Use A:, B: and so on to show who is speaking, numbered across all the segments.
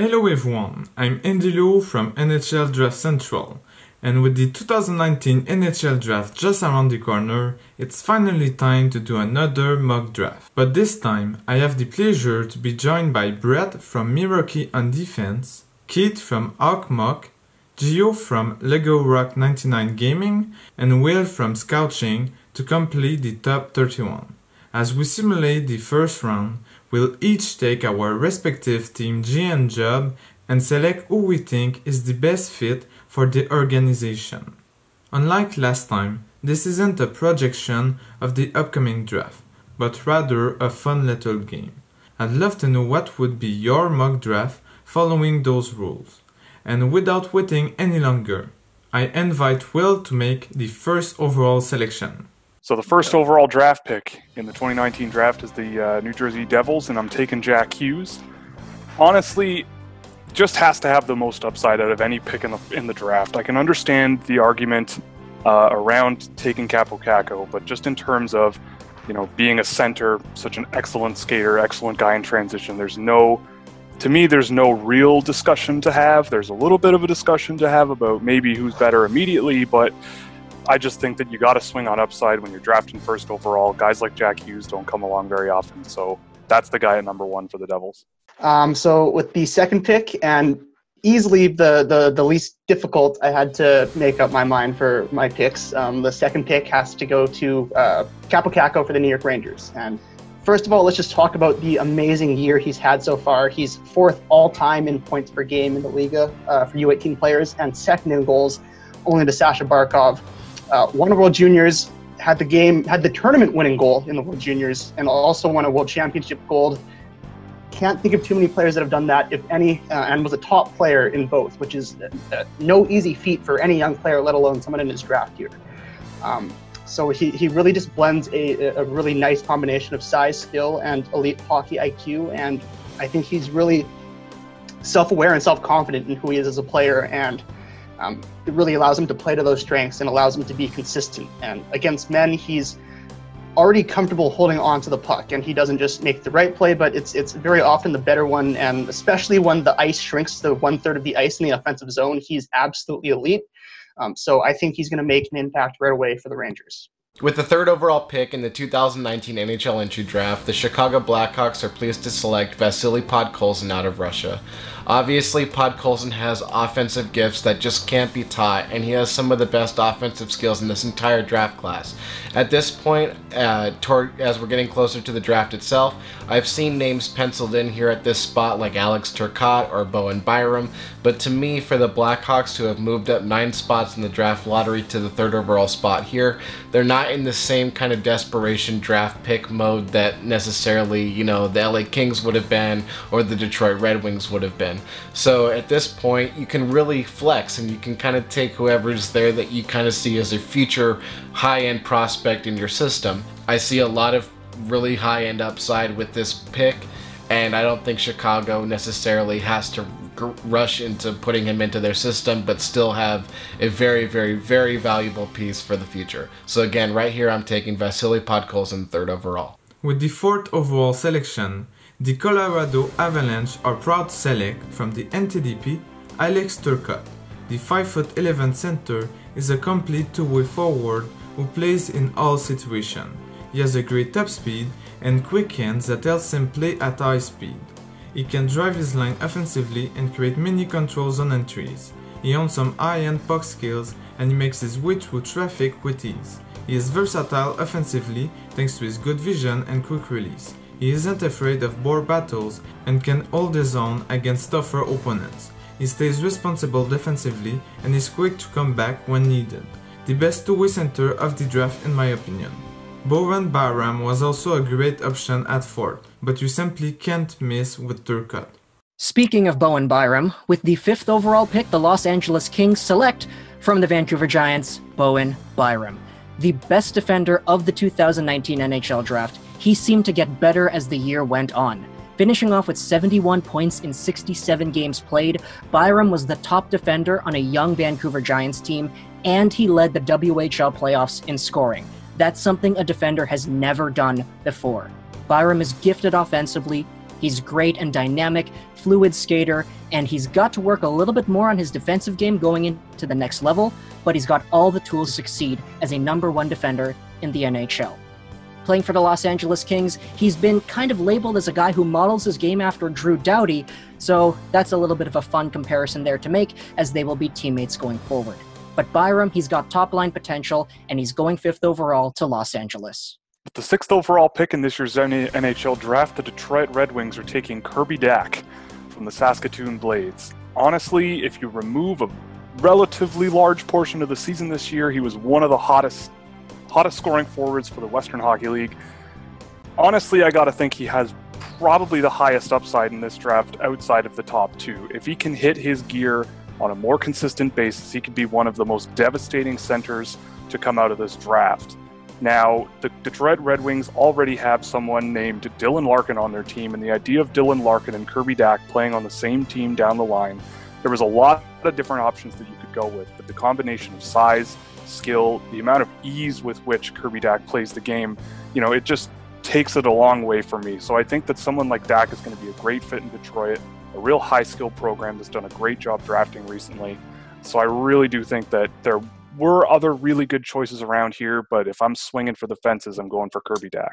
A: Hello everyone, I'm Andy Liu from NHL Draft Central, and with the 2019 NHL Draft just around the corner, it's finally time to do another mock draft. But this time, I have the pleasure to be joined by Brett from Miroki on Defense, Keith from Hawk Mock, Gio from Lego Rock 99 Gaming, and Will from Scouching to complete the top 31. As we simulate the first round, we'll each take our respective team GM job and select who we think is the best fit for the organization. Unlike last time, this isn't a projection of the upcoming draft, but rather a fun little game. I'd love to know what would be your mock draft following those rules. And without waiting any longer, I invite Will to make the first overall selection.
B: So the first overall draft pick in the 2019 draft is the uh, New Jersey Devils, and I'm taking Jack Hughes. Honestly, just has to have the most upside out of any pick in the in the draft. I can understand the argument uh, around taking Kaapo Kakko, but just in terms of you know being a center, such an excellent skater, excellent guy in transition. There's no, to me, there's no real discussion to have. There's a little bit of a discussion to have about maybe who's better immediately, but I just think that you got to swing on upside when you're drafting first overall. Guys like Jack Hughes don't come along very often, so that's the guy at number one for the Devils.
C: Um, so with the second pick and easily the, the the least difficult, I had to make up my mind for my picks. Um, the second pick has to go to uh, for the New York Rangers. And first of all, let's just talk about the amazing year he's had so far. He's fourth all time in points per game in the Liiga uh, for U18 players, and second in goals, only to Sasha Barkov. Uh, won a World Juniors, had the game, had the tournament winning goal in the World Juniors, and also won a World Championship gold. Can't think of too many players that have done that, if any, uh, and was a top player in both, which is uh, no easy feat for any young player, let alone someone in his draft year. Um, so he, he really just blends a, a really nice combination of size, skill, and elite hockey IQ. And I think he's really self aware and self confident in who he is as a player. And um, it really allows him to play to those strengths and allows him to be consistent. And against men, he's already comfortable holding on to the puck, and he doesn't just make the right play, but it's it's very often the better one. And especially when the ice shrinks to one third of the ice in the offensive zone, he's absolutely elite. Um, so I think he's going to make an impact right away for the Rangers.
D: With the third overall pick in the 2019 NHL entry draft, the Chicago Blackhawks are pleased to select Vasily Podkolzin out of Russia. Obviously, Podkolzin has offensive gifts that just can't be taught, and he has some of the best offensive skills in this entire draft class. At this point, uh, toward, as we're getting closer to the draft itself, I've seen names penciled in here at this spot like Alex Turcotte or Bowen Byram, but to me, for the Blackhawks to have moved up nine spots in the draft lottery to the third overall spot here, they're not in the same kind of desperation draft pick mode that necessarily, you know, the LA Kings would have been or the Detroit Red Wings would have been. So at this point, you can really flex and you can kind of take whoever's there that you kind of see as a future high end prospect in your system. I see a lot of really high end upside with this pick, and I don't think Chicago necessarily has to rush into putting him into their system, but still have a very, very, very valuable piece for the future. So again, right here, I'm taking Vasily Podkolzin third overall.
A: With the fourth overall selection, the Colorado Avalanche are proud select from the NTDP Alex Turcotte. The 5'11 center is a complete two-way forward who plays in all situations. He has a great top speed and quick hands that helps him play at high speed. He can drive his line offensively and create many controls on entries. He owns some high-end puck skills and he makes his way through traffic with ease. He is versatile offensively thanks to his good vision and quick release. He isn't afraid of board battles and can hold his own against tougher opponents. He stays responsible defensively and is quick to come back when needed. The best two-way center of the draft in my opinion. Bowen Byram was also a great option at fourth, but you simply can't miss with Turcotte.
E: Speaking of Bowen Byram, with the fifth overall pick, the Los Angeles Kings select from the Vancouver Giants, Bowen Byram. The best defender of the 2019 NHL draft, he seemed to get better as the year went on. Finishing off with 71 points in 67 games played, Byram was the top defender on a young Vancouver Giants team, and he led the WHL playoffs in scoring. That's something a defender has never done before. Byram is gifted offensively, He's great and dynamic, fluid skater, and he's got to work a little bit more on his defensive game going into the next level, but he's got all the tools to succeed as a number one defender in the NHL. Playing for the Los Angeles Kings, he's been kind of labeled as a guy who models his game after Drew Doughty, so that's a little bit of a fun comparison there to make as they will be teammates going forward. But Byram, he's got top line potential, and he's going fifth overall to Los Angeles.
B: With the sixth overall pick in this year's NHL draft, the Detroit Red Wings are taking Kirby Dach from the Saskatoon Blades. Honestly, if you remove a relatively large portion of the season this year, he was one of the hottest hottest scoring forwards for the Western Hockey League. Honestly, I got to think he has probably the highest upside in this draft outside of the top two. If he can hit his gear on a more consistent basis, he could be one of the most devastating centers to come out of this draft. Now, the Detroit Red Wings already have someone named Dylan Larkin on their team, and the idea of Dylan Larkin and Kirby Dach playing on the same team down the line, there was a lot of different options that you could go with, but the combination of size, skill, the amount of ease with which Kirby Dach plays the game, you know, it just takes it a long way for me. So I think that someone like Dach is going to be a great fit in Detroit, a real high skill program that's done a great job drafting recently. So I really do think that there were other really good choices around here, but if I'm swinging for the fences, I'm going for Kirby Dach.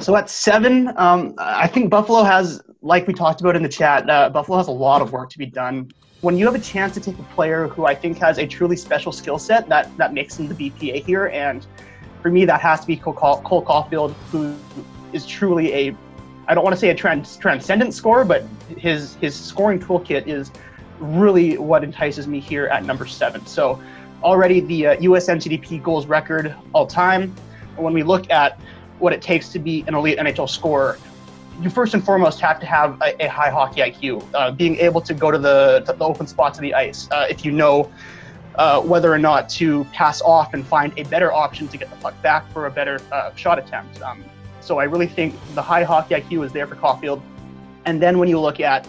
C: So at seven, um, I think Buffalo has, like we talked about in the chat, uh, Buffalo has a lot of work to be done. When you have a chance to take a player who I think has a truly special skill set, that that makes him the BPA here, and for me, that has to be Cole, Cole Caufield, who is truly a, I don't want to say a trans, transcendent scorer, but his his scoring toolkit is really what entices me here at number seven. So already the uh, US goals record all time. When we look at what it takes to be an elite NHL scorer, you first and foremost have to have a, a high hockey IQ, uh, being able to go to the, to the open spots of the ice. Uh, if you know uh, whether or not to pass off and find a better option to get the puck back for a better uh, shot attempt. Um, so I really think the high hockey IQ is there for Caufield. And then when you look at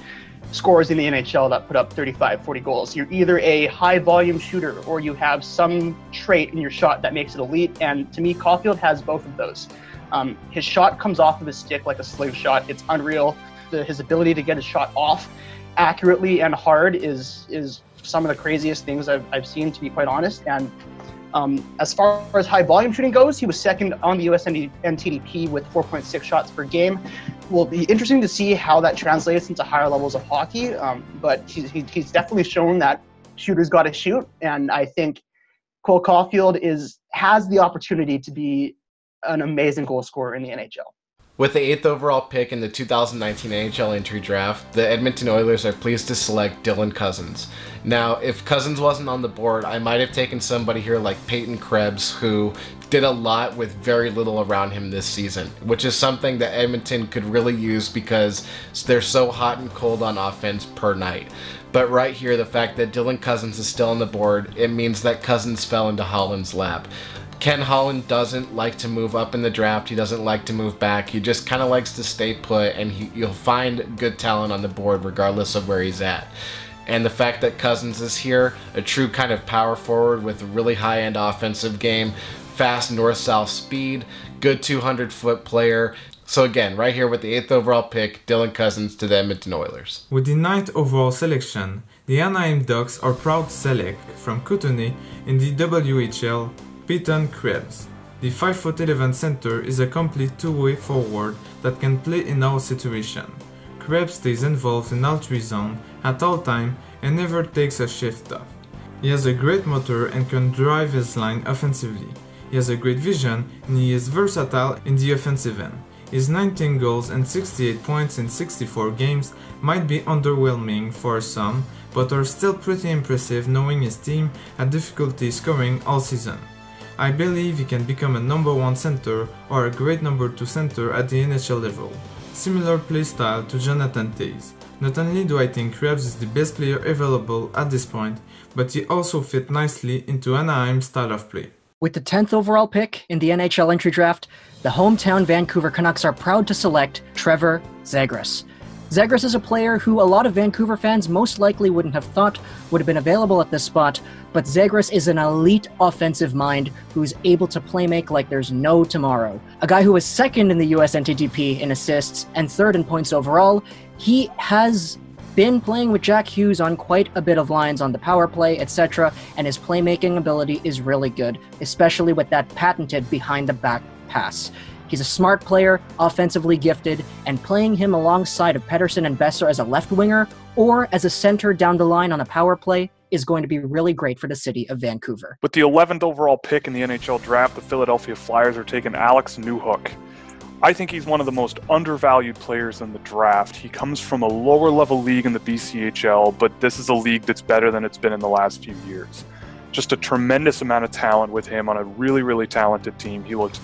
C: scores in the NHL that put up 35, 40 goals. You're either a high volume shooter or you have some trait in your shot that makes it elite. And to me, Caufield has both of those. Um, his shot comes off of his stick like a slave shot. It's unreal. The, his ability to get his shot off accurately and hard is is some of the craziest things I've, I've seen, to be quite honest. And um, as far as high volume shooting goes, he was second on the US NTDP with 4.6 shots per game. Will be interesting to see how that translates into higher levels of hockey. Um, but he's, he's definitely shown that shooters got to shoot, and I think Cole Caufield is has the opportunity to be an amazing goal scorer in the NHL.
D: With the 8th overall pick in the 2019 NHL entry draft, the Edmonton Oilers are pleased to select Dylan Cozens. Now, if Cozens wasn't on the board, I might have taken somebody here like Peyton Krebs, who did a lot with very little around him this season, which is something that Edmonton could really use because they're so hot and cold on offense per night. But right here, the fact that Dylan Cozens is still on the board, it means that Cozens fell into Holland's lap. Ken Holland doesn't like to move up in the draft. He doesn't like to move back. He just kind of likes to stay put, and he, you'll find good talent on the board regardless of where he's at. And the fact that Cozens is here, a true kind of power forward with a really high end offensive game, fast north south speed, good 200 foot player. So again, right here with the 8th overall pick, Dylan Cozens to the Edmonton Oilers.
A: With the 9th overall selection, the Anaheim Ducks are proud to select from Kootenay in the WHL Peyton Krebs. The 5'11 center is a complete two-way forward that can play in all situations. Krebs stays involved in all three zones at all time and never takes a shift off. He has a great motor and can drive his line offensively. He has a great vision and he is versatile in the offensive end. His 19 goals and 68 points in 64 games might be underwhelming for some, but are still pretty impressive knowing his team had difficulty scoring all season. I believe he can become a number 1 center or a great number 2 center at the NHL level. Similar playstyle to Jonathan Toews. Not only do I think Krebs is the best player available at this point, but he also fit nicely into Anaheim's style of play.
E: With the 10th overall pick in the NHL entry draft, the hometown Vancouver Canucks are proud to select Trevor Zegras. Zegras is a player who a lot of Vancouver fans most likely wouldn't have thought would have been available at this spot, but Zegras is an elite offensive mind who's able to playmake like there's no tomorrow. A guy who was second in the US NTDP in assists and third in points overall, he has been playing with Jack Hughes on quite a bit of lines on the power play, etc., and his playmaking ability is really good, especially with that patented behind the back pass. He's a smart player, offensively gifted, and playing him alongside of Pettersson and Boeser as a left winger or as a center down the line on a power play is going to be really great for the city of Vancouver.
B: With the 11th overall pick in the NHL draft, the Philadelphia Flyers are taking Alex Newhook. I think he's one of the most undervalued players in the draft. He comes from a lower level league in the BCHL, but this is a league that's better than it's been in the last few years. Just a tremendous amount of talent with him on a really, really talented team. He looks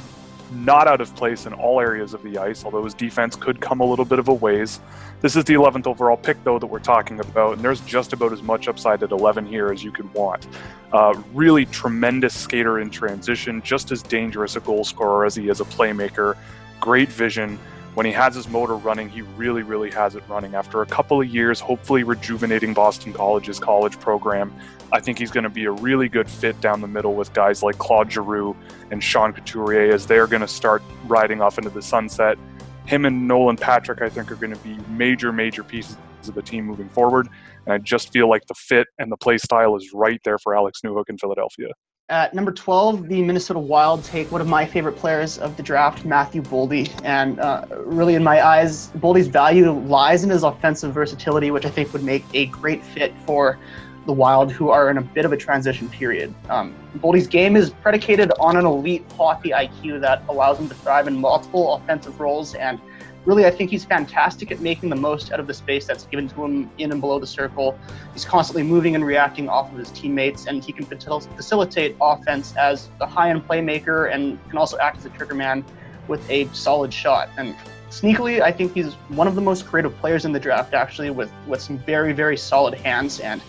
B: not out of place in all areas of the ice, although his defense could come a little bit of a ways. This is the 11th overall pick, though, that we're talking about, and there's just about as much upside at 11 here as you could want. Uh, really tremendous skater in transition, just as dangerous a goal scorer as he is a playmaker great vision. When he has his motor running, he really, really has it running. After a couple of years, hopefully rejuvenating Boston College's college program, I think he's going to be a really good fit down the middle with guys like Claude Giroux and Sean Couturier as they're going to start riding off into the sunset. Him and Nolan Patrick, I think, are going to be major, major pieces of the team moving forward. And I just feel like the fit and the play style is right there for Alex Newhook in Philadelphia.
C: At number 12, the Minnesota Wild take one of my favorite players of the draft, Matthew Boldy. And uh, really, in my eyes, Boldy's value lies in his offensive versatility, which I think would make a great fit for the Wild, who are in a bit of a transition period. Um, Boldy's game is predicated on an elite hockey IQ that allows him to thrive in multiple offensive roles and really, I think he's fantastic at making the most out of the space that's given to him in and below the circle. He's constantly moving and reacting off of his teammates, and he can facilitate offense as a high-end playmaker and can also act as a trigger man with a solid shot. And sneakily, I think he's one of the most creative players in the draft, actually, with, with some very, very solid hands. And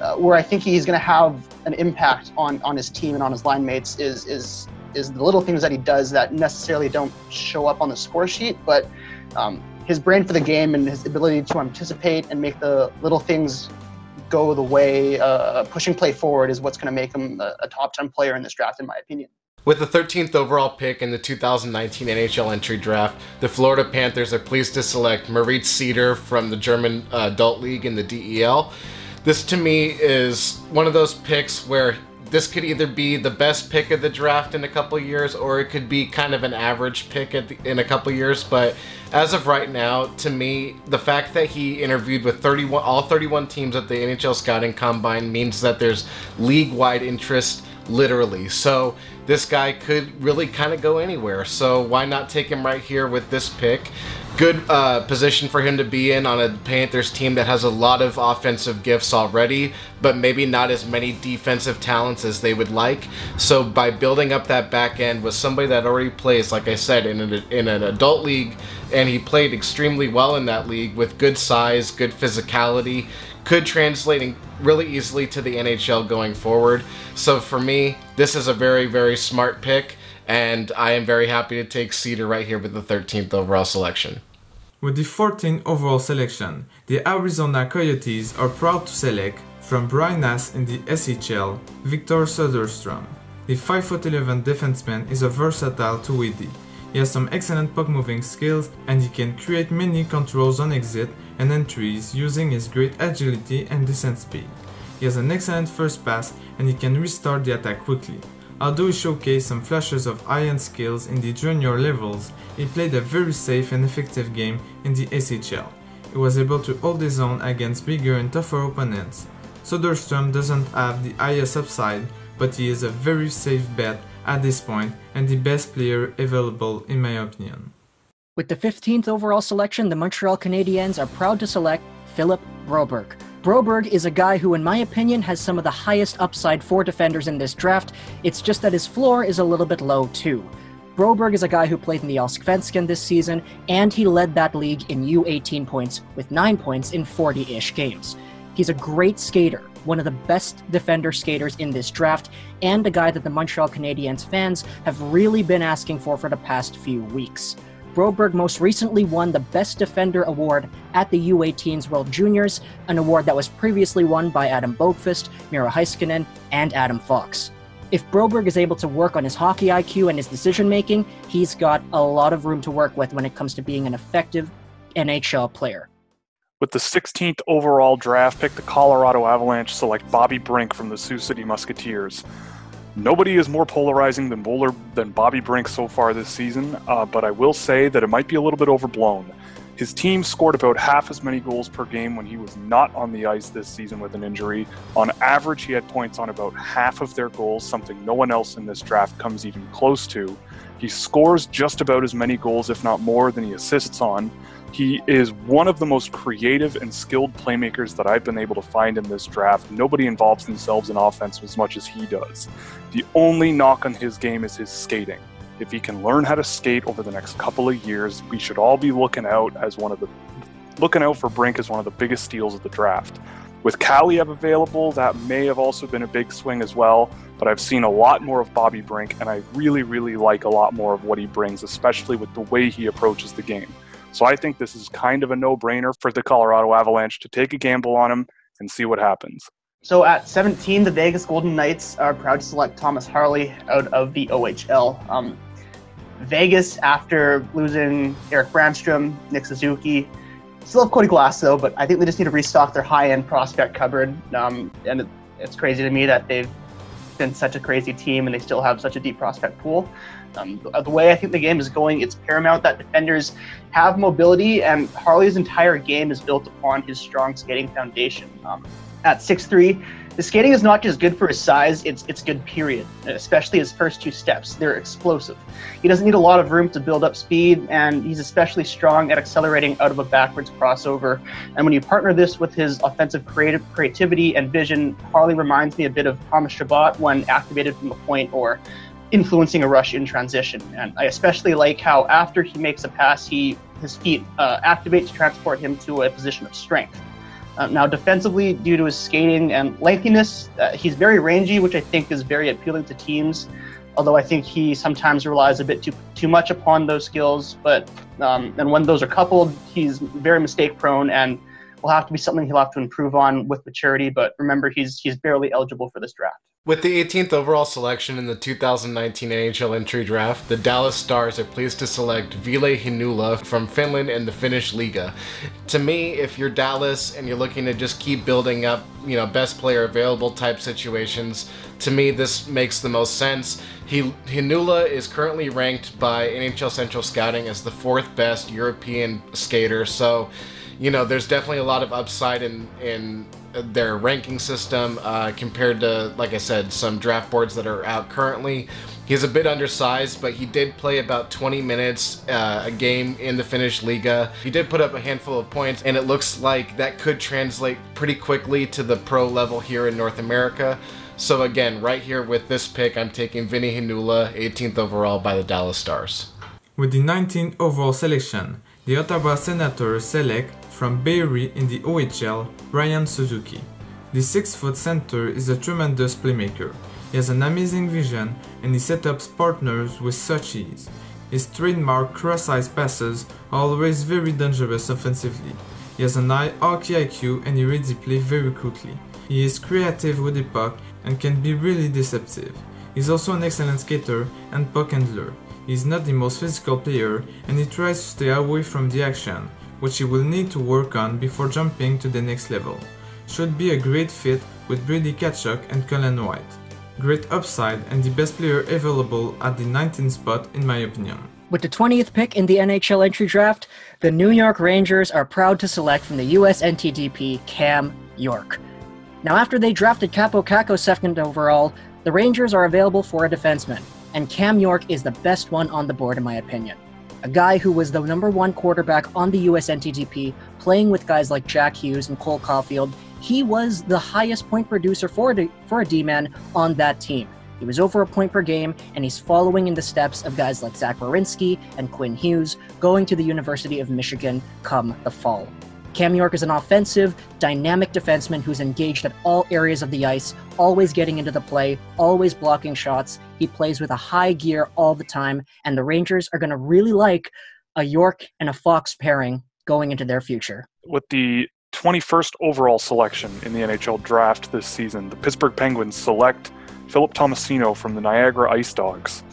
C: uh, where I think he's going to have an impact on, on his team and on his line mates is, is, is the little things that he does that necessarily don't show up on the score sheet, but um, his brain for the game and his ability to anticipate and make the little things go the way uh, pushing play forward is what's going to make him a, a top 10 player in this draft, in my opinion.
D: With the 13th overall pick in the 2019 NHL entry draft, the Florida Panthers are pleased to select Moritz Seider from the German uh, Adult League in the DEL. This to me is one of those picks where this could either be the best pick of the draft in a couple years or it could be kind of an average pick the, in a couple years. But as of right now to me the fact that he interviewed with 31 all 31 teams at the NHL scouting combine means that there's league-wide interest literally. So this guy could really kind of go anywhere so why not take him right here with this pick good uh, position for him to be in on a Panthers team that has a lot of offensive gifts already, but maybe not as many defensive talents as they would like. So by building up that back end with somebody that already plays, like I said, in, a, in an adult league, and he played extremely well in that league with good size, good physicality, could translate really easily to the NHL going forward. So for me, this is a very, very smart pick and I am very happy to take Seider right here with the 13th overall selection.
A: With the 14th overall selection, the Arizona Coyotes are proud to select from Brynäs in the SHL, Victor Söderström. The 5'11 defenseman is a versatile 2D. He has some excellent puck moving skills and he can create many controls on exit and entries using his great agility and descent speed. He has an excellent first pass and he can restart the attack quickly. Although he showcased some flashes of high-end skills in the junior levels, he played a very safe and effective game in the SHL. He was able to hold his own against bigger and tougher opponents. Söderström doesn't have the highest upside, but he is a very safe bet at this point and the best player available in my opinion.
E: With the 15th overall selection, the Montreal Canadiens are proud to select Philip Broberg. Broberg is a guy who, in my opinion, has some of the highest upside for defenders in this draft. It's just that his floor is a little bit low, too. Broberg is a guy who played in the Allsvenskan this season, and he led that league in U18 points with 9 points in 40 ish games. He's a great skater, one of the best defender skaters in this draft, and a guy that the Montreal Canadiens fans have really been asking for for the past few weeks. Broberg most recently won the Best Defender award at the U18s World Juniors, an award that was previously won by Adam Boqvist, Miro Heiskanen, and Adam Fox. If Broberg is able to work on his hockey IQ and his decision making, he's got a lot of room to work with when it comes to being an effective NHL player.
B: With the 16th overall draft pick, the Colorado Avalanche select Bobby Brink from the Sioux City Musketeers. Nobody is more polarizing than Bowler than Bobby Brink so far this season, uh, but I will say that it might be a little bit overblown. His team scored about half as many goals per game when he was not on the ice this season with an injury. On average, he had points on about half of their goals, something no one else in this draft comes even close to. He scores just about as many goals, if not more, than he assists on. He is one of the most creative and skilled playmakers that I've been able to find in this draft. Nobody involves themselves in offense as much as he does. The only knock on his game is his skating. If he can learn how to skate over the next couple of years, we should all be looking out as one of the looking out for Brink as one of the biggest steals of the draft. With Kaliyev available, that may have also been a big swing as well, but I've seen a lot more of Bobby Brink, and I really, really like a lot more of what he brings, especially with the way he approaches the game. So I think this is kind of a no brainer for the Colorado Avalanche to take a gamble on him and see what happens.
C: So at 17, the Vegas Golden Knights are proud to select Thomas Harley out of the OHL. Um, Vegas, after losing Eric Brannstrom, Nick Suzuki, still have Cody Glass though, but I think they just need to restock their high-end prospect cupboard. Um, and it, it's crazy to me that they've been such a crazy team and they still have such a deep prospect pool. Um, the way I think the game is going, it's paramount that defenders have mobility, and Harley's entire game is built upon his strong skating foundation. Um, at 6'3, the skating is not just good for his size, it's it's good period, especially his first two steps. They're explosive. He doesn't need a lot of room to build up speed, and he's especially strong at accelerating out of a backwards crossover. And when you partner this with his offensive creative creativity and vision, Harley reminds me a bit of Thomas Chabot when activated from the point or influencing a rush in transition. And I especially like how after he makes a pass, he his feet uh, activate to transport him to a position of strength. Uh, now, defensively, due to his skating and lengthiness, uh, he's very rangy, which I think is very appealing to teams. Although I think he sometimes relies a bit too too much upon those skills, but um, and when those are coupled, he's very mistake prone and will have to be something he'll have to improve on with maturity. But remember, he's he's barely eligible for this draft.
D: With the 18th overall selection in the 2019 NHL entry draft, the Dallas Stars are pleased to select Ville Heinola from Finland and the Finnish Liiga. To me, if you're Dallas and you're looking to just keep building up, you know, best player available type situations, to me this makes the most sense. He, Heinola is currently ranked by NHL Central Scouting as the fourth best European skater, so you know, there's definitely a lot of upside in in their ranking system uh, compared to, like I said, some draft boards that are out currently. He's a bit undersized, but he did play about 20 minutes uh, a game in the Finnish Liiga. He did put up a handful of points, and it looks like that could translate pretty quickly to the pro level here in North America. So again, right here with this pick, I'm taking Vinny Heinola, 18th overall by the Dallas Stars.
A: With the 19th overall selection, the Ottawa Senators select from Barrie in the OHL, Ryan Suzuki. The 6-foot center is a tremendous playmaker. He has an amazing vision and he sets up partners with such ease. His trademark cross-ice passes are always very dangerous offensively. He has an high hockey IQ and he reads the play very quickly. He is creative with the puck and can be really deceptive. He's also an excellent skater and puck handler. He's not the most physical player and he tries to stay away from the action, which he will need to work on before jumping to the next level. Should be a great fit with Brady Tkachuk and Colin White. Great upside and the best player available at the 19th spot in my opinion.
E: With the 20th pick in the NHL entry draft, the New York Rangers are proud to select from the US NTDP Cam York. Now, after they drafted Kaapo Kakko second overall, the Rangers are available for a defenseman, and Cam York is the best one on the board in my opinion a guy who was the number one quarterback on the US NTDP, playing with guys like Jack Hughes and Cole Caufield, He was the highest point producer for a, for a D-man on that team. He was over a point per game, and he's following in the steps of guys like Zach Werenski and Quinn Hughes, going to the University of Michigan come the fall. Cam York is an offensive, dynamic defenseman who's engaged at all areas of the ice, always getting into the play, always blocking shots. He plays with a high gear all the time, and the Rangers are going to really like a York and a Fox pairing going into their future.
B: With the 21st overall selection in the NHL draft this season, the Pittsburgh Penguins select Philip Tomasino from the Niagara Ice Dogs.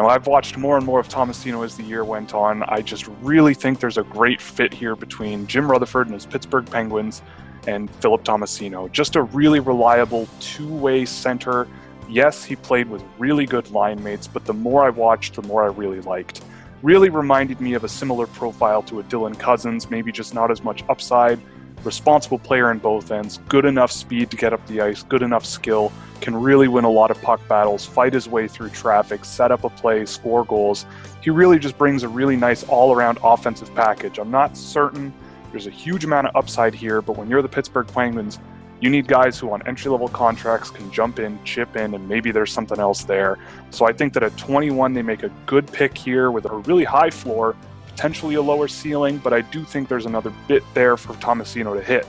B: Now, I've watched more and more of Tomasino as the year went on. I just really think there's a great fit here between Jim Rutherford and his Pittsburgh Penguins and Philip Tomasino. Just a really reliable two way center. Yes, he played with really good line mates, but the more I watched, the more I really liked. Really reminded me of a similar profile to a Dylan Cozens, maybe just not as much upside. Responsible player in both ends, good enough speed to get up the ice, good enough skill, can really win a lot of puck battles, fight his way through traffic, set up a play, score goals. He really just brings a really nice all around offensive package. I'm not certain there's a huge amount of upside here, but when you're the Pittsburgh Penguins, you need guys who on entry level contracts can jump in, chip in, and maybe there's something else there. So I think that at 21, they make a good pick here with a really high floor, potentially a lower ceiling, but I do think there's another bit there for Tomasino to hit.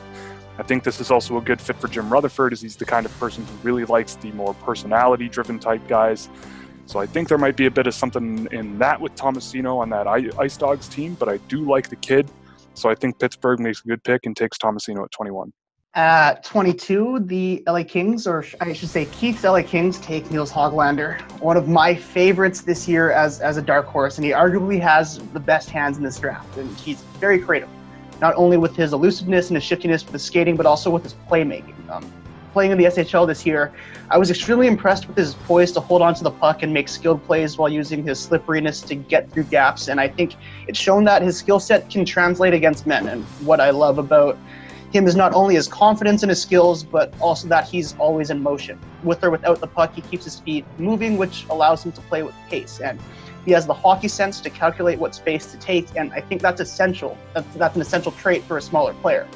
B: I think this is also a good fit for Jim Rutherford, as he's the kind of person who really likes the more personality driven type guys. So I think there might be a bit of something in that with Tomasino on that Ice Dogs team, but I do like the kid. So I think Pittsburgh makes a good pick and takes Tomasino at 21.
C: At 22, the LA Kings, or I should say Keith's LA Kings, take Nils Hoglander, one of my favorites this year as, as a dark horse, and he arguably has the best hands in this draft, and he's very creative, not only with his elusiveness and his shiftiness with his skating, but also with his playmaking. Um, playing in the SHL this year, I was extremely impressed with his poise to hold onto the puck and make skilled plays while using his slipperiness to get through gaps, and I think it's shown that his skill set can translate against men, and what I love about him is not only his confidence in his skills, but also that he's always in motion. With or without the puck, he keeps his feet moving, which allows him to play with pace. And he has the hockey sense to calculate what space to take, and I think that's essential. That's, that's an essential trait for a smaller player.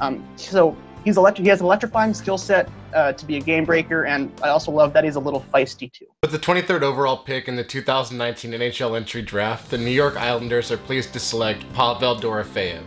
C: Um, so he's electric. He has an electrifying skill set uh, to be a game breaker, and I also love that he's a little feisty too.
D: With the 23rd overall pick in the 2019 NHL entry draft, the New York Islanders are pleased to select Pavel Dorofeyev.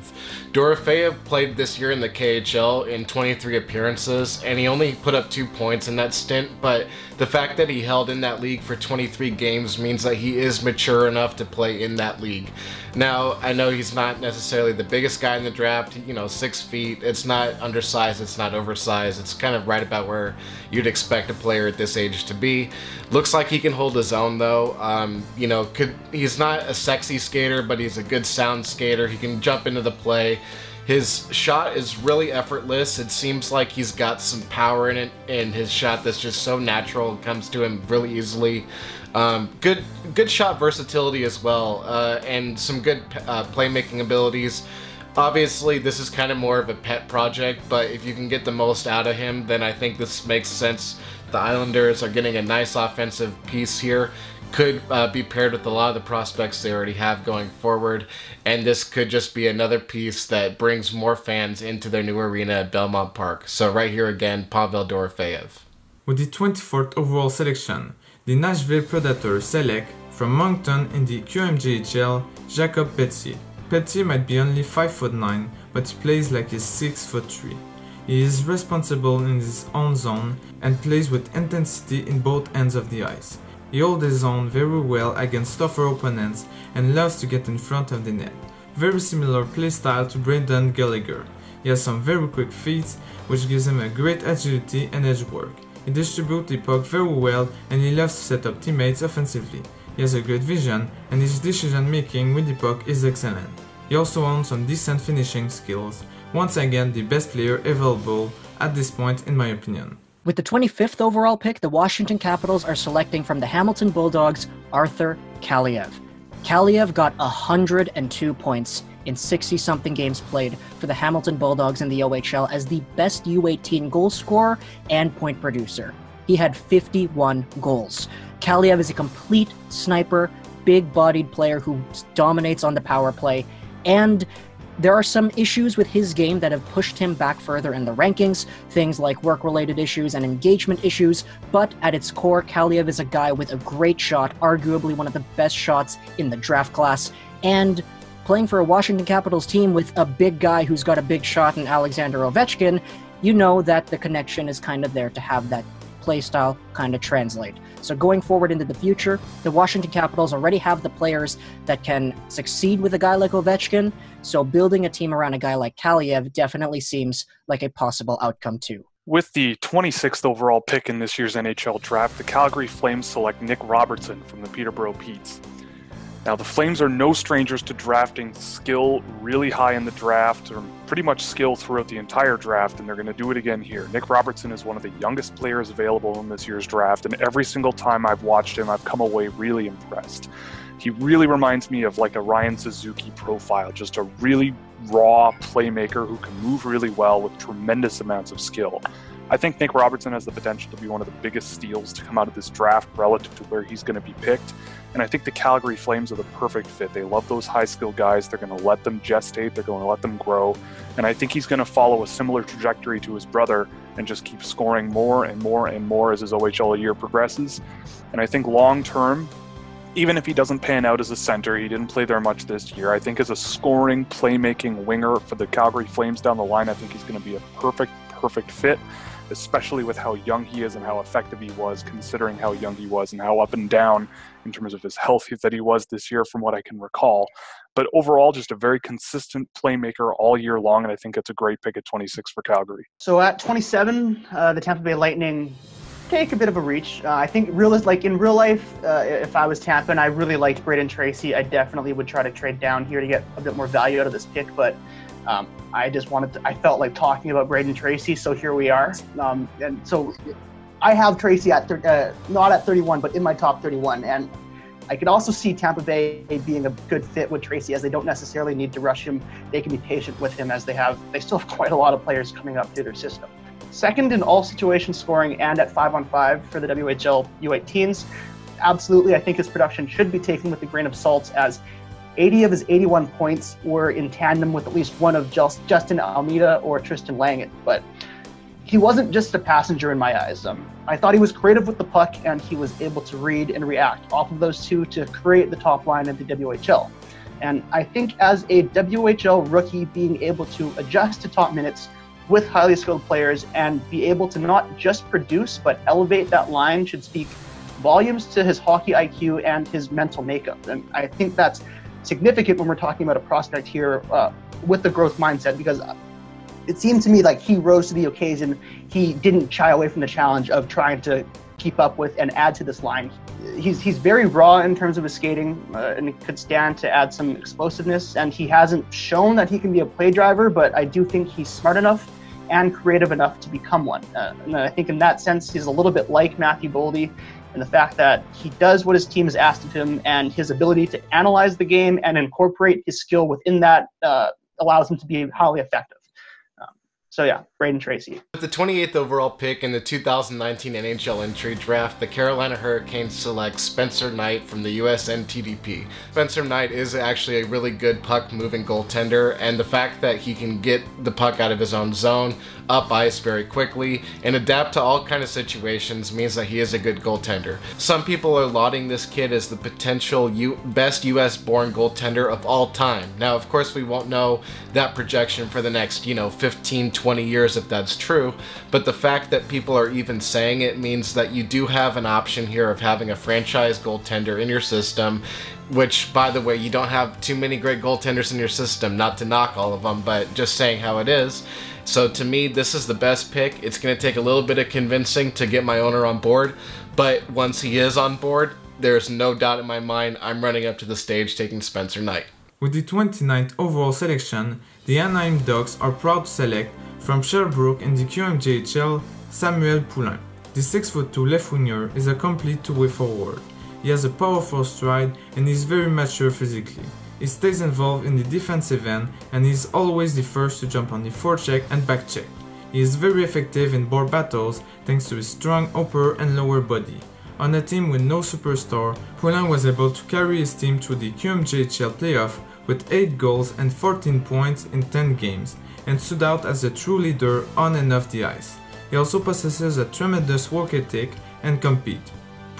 D: Dorofeyev played this year in the KHL in 23 appearances, and he only put up two points in that stint, but the fact that he held in that league for 23 games means that he is mature enough to play in that league. Now, I know he's not necessarily the biggest guy in the draft, you know, six feet. It's not undersized, it's not oversized. It's kind of right about where you'd expect a player at this age to be. Looks like he can hold his own, though. Um, you know, could he's not a sexy skater, but he's a good sound skater. He can jump into the play. His shot is really effortless. It seems like he's got some power in it, and his shot that's just so natural comes to him really easily. Um, good, good shot versatility as well, uh, and some good uh, playmaking abilities. Obviously, this is kind of more of a pet project, but if you can get the most out of him, then I think this makes sense. The Islanders are getting a nice offensive piece here. Could uh, be paired with a lot of the prospects they already have going forward, and this could just be another piece that brings more fans into their new arena at Belmont Park. So right here again, Pavel Dorofeyev.
A: With the 24th overall selection, the Nashville Predators select from Moncton in the QMJHL Jacob Pelletier. Pelletier might be only 5 foot 9, but he plays like he's 6 foot 3. He is responsible in his own zone and plays with intensity in both ends of the ice. He holds his own very well against tougher opponents and loves to get in front of the net. Very similar playstyle to Brendan Gallagher. He has some very quick feet, which gives him a great agility and edge work. He distributes the puck very well and he loves to set up teammates offensively. He has a great vision and his decision making with the puck is excellent. He also owns some decent finishing skills, once again the best player available at this point in my opinion.
E: With the 25th overall pick, the Washington Capitals are selecting from the Hamilton Bulldogs Arthur Kaliyev. Kaliyev got 102 points in 60 something games played for the Hamilton Bulldogs in the OHL as the best U18 goal scorer and point producer. He had 51 goals. Kaliyev is a complete sniper, big bodied player who dominates on the power play, and there are some issues with his game that have pushed him back further in the rankings, things like work related issues and engagement issues, but at its core, Kaliyev is a guy with a great shot, arguably one of the best shots in the draft class, and playing for a Washington Capitals team with a big guy who's got a big shot in Alexander Ovechkin, you know that the connection is kind of there to have that playstyle kind of translate. So going forward into the future, the Washington Capitals already have the players that can succeed with a guy like Ovechkin. So building a team around a guy like Kaliyev definitely seems like a possible outcome too.
B: With the 26th overall pick in this year's NHL draft, the Calgary Flames select Nick Robertson from the Peterborough Petes. Now, the Flames are no strangers to drafting skill really high in the draft, or pretty much skill throughout the entire draft, and they're going to do it again here. Nick Robertson is one of the youngest players available in this year's draft, and every single time I've watched him, I've come away really impressed. He really reminds me of like a Ryan Suzuki profile, just a really raw playmaker who can move really well with tremendous amounts of skill. I think Nick Robertson has the potential to be one of the biggest steals to come out of this draft relative to where he's going to be picked. And I think the Calgary Flames are the perfect fit. They love those high skill guys. They're going to let them gestate, they're going to let them grow. And I think he's going to follow a similar trajectory to his brother and just keep scoring more and more and more as his OHL year progresses. And I think long term, even if he doesn't pan out as a center, he didn't play there much this year. I think as a scoring, playmaking winger for the Calgary Flames down the line, I think he's going to be a perfect, perfect fit especially with how young he is and how effective he was, considering how young he was and how up and down in terms of his health that he was this year, from what I can recall. But overall, just a very consistent playmaker all year long, and I think it's a great pick at 26 for Calgary.
C: So at 27, uh, the Tampa Bay Lightning take a bit of a reach. Uh, I think real like in real life, uh, if I was Tampa and I really liked Brayden Tracey, I definitely would try to trade down here to get a bit more value out of this pick. But um, I just wanted to, I felt like talking about Brayden Tracey, so here we are. Um, and so I have Tracey at, uh, not at 31, but in my top 31. And I could also see Tampa Bay being a good fit with Tracey as they don't necessarily need to rush him. They can be patient with him as they have, they still have quite a lot of players coming up through their system. Second in all situation scoring and at five on five for the WHL U18s. Absolutely, I think his production should be taken with a grain of salt as 80 of his 81 points were in tandem with at least one of Justin Almeida or Tristen Langan. But he wasn't just a passenger in my eyes. Um, I thought he was creative with the puck and he was able to read and react off of those two to create the top line of the WHL. And I think as a WHL rookie, being able to adjust to top minutes with highly skilled players and be able to not just produce but elevate that line should speak volumes to his hockey IQ and his mental makeup. And I think that's significant when we're talking about a prospect here uh, with the growth mindset because it seemed to me like he rose to the occasion. He didn't shy away from the challenge of trying to keep up with and add to this line. He's, he's very raw in terms of his skating uh, and could stand to add some explosiveness. And he hasn't shown that he can be a play driver, but I do think he's smart enough and creative enough to become one. Uh, and I think in that sense, he's a little bit like Matthew Boldy and the fact that he does what his team has asked of him and his ability to analyze the game and incorporate his skill within that uh, allows him to be highly effective. So yeah, Brayden Tracey.
D: With the 28th overall pick in the 2019 NHL entry draft, the Carolina Hurricanes select Spencer Knight from the USNTDP. Spencer Knight is actually a really good puck moving goaltender, and the fact that he can get the puck out of his own zone, up ice very quickly, and adapt to all kind of situations means that he is a good goaltender. Some people are lauding this kid as the potential U best US born goaltender of all time. Now, of course, we won't know that projection for the next, you know, 15, 20 years if that's true, but the fact that people are even saying it means that you do have an option here of having a franchise goaltender in your system which by the way you don't have too many great goaltenders in your system not to knock all of them but just saying how it is so to me this is the best pick it's going to take a little bit of convincing to get my owner on board but once he is on board there's no doubt in my mind i'm running up to the stage taking spencer knight
A: with the 29th overall selection the anaheim ducks are proud to select from Sherbrooke in the QMJHL, Samuel Poulin. The 6'2 left winger is a complete two-way forward. He has a powerful stride and is very mature physically. He stays involved in the defensive end and is always the first to jump on the forecheck and backcheck. He is very effective in board battles thanks to his strong upper and lower body. On a team with no superstar, Poulin was able to carry his team to the QMJHL playoff with 8 goals and 14 points in 10 games, and stood out as a true leader on and off the ice. He also possesses a tremendous work ethic and compete.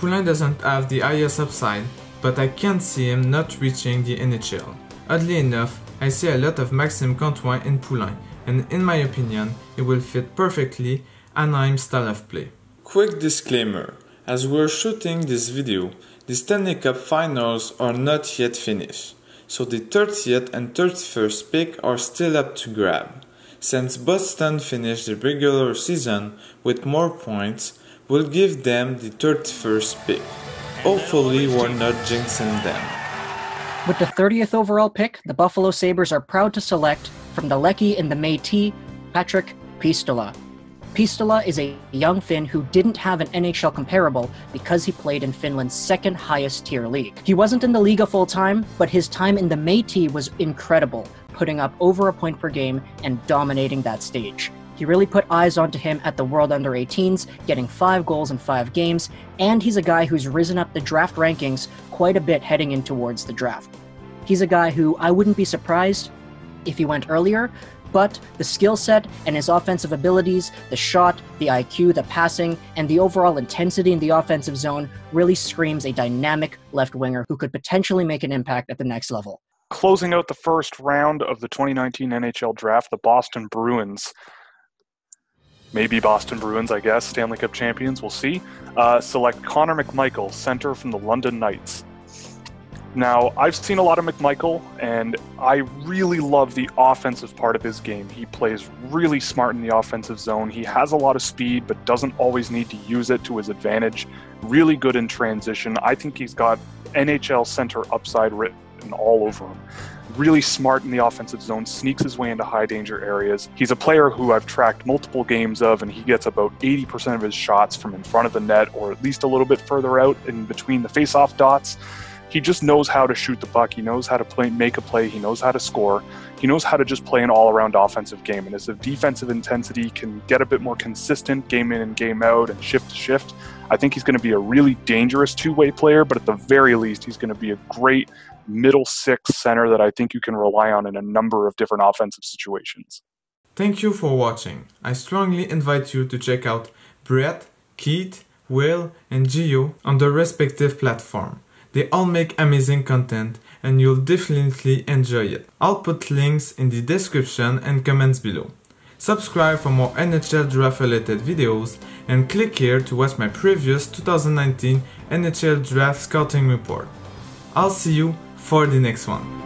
A: Poulin doesn't have the highest upside, but I can't see him not reaching the NHL. Oddly enough, I see a lot of Maxime Comtois in Poulin, and in my opinion, he will fit perfectly Anaheim's style of play. Quick disclaimer, as we're shooting this video, the Stanley Cup finals are not yet finished, so the 30th and 31st pick are still up to grab. Since Boston finished the regular season with more points, we'll give them the 31st pick. Hopefully, we're not jinxing them.
E: With the 30th overall pick, the Buffalo Sabres are proud to select from the LeKi in the Mestis, Patrick Puistola. Puistola is a young Finn who didn't have an NHL comparable because he played in Finland's second highest tier league. He wasn't in the Liiga full time, but his time in the Mestis was incredible, putting up over a point per game and dominating that stage. He really put eyes onto him at the World Under 18s, getting five goals in five games, and he's a guy who's risen up the draft rankings quite a bit heading in towards the draft. He's a guy who I wouldn't be surprised if he went earlier, but the skill set and his offensive abilities, the shot, the IQ, the passing, and the overall intensity in the offensive zone really screams a dynamic left winger who could potentially make an impact at the next level.
B: Closing out the first round of the 2019 NHL draft, the Boston Bruins, maybe Boston Bruins, I guess, Stanley Cup champions, we'll see, uh, select Connor McMichael, center from the London Knights. Now, I've seen a lot of McMichael, and I really love the offensive part of his game. He plays really smart in the offensive zone. He has a lot of speed, but doesn't always need to use it to his advantage. Really good in transition. I think he's got NHL center upside written all over him. Really smart in the offensive zone, sneaks his way into high danger areas. He's a player who I've tracked multiple games of, and he gets about 80% of his shots from in front of the net or at least a little bit further out in between the face-off dots he just knows how to shoot the puck. He knows how to play, make a play. He knows how to score. He knows how to just play an all-around offensive game. And as the defensive intensity can get a bit more consistent, game in and game out, and shift to shift, I think he's going to be a really dangerous two-way player. But at the very least, he's going to be a great middle six center that I think you can rely on in a number of different offensive situations.
A: Thank you for watching. I strongly invite you to check out Brett, Keith, Will, and Gio on their respective platform. They all make amazing content and you'll definitely enjoy it. I'll put links in the description and comments below. Subscribe for more NHL draft related videos and click here to watch my previous 2019 NHL draft scouting report. I'll see you for the next one.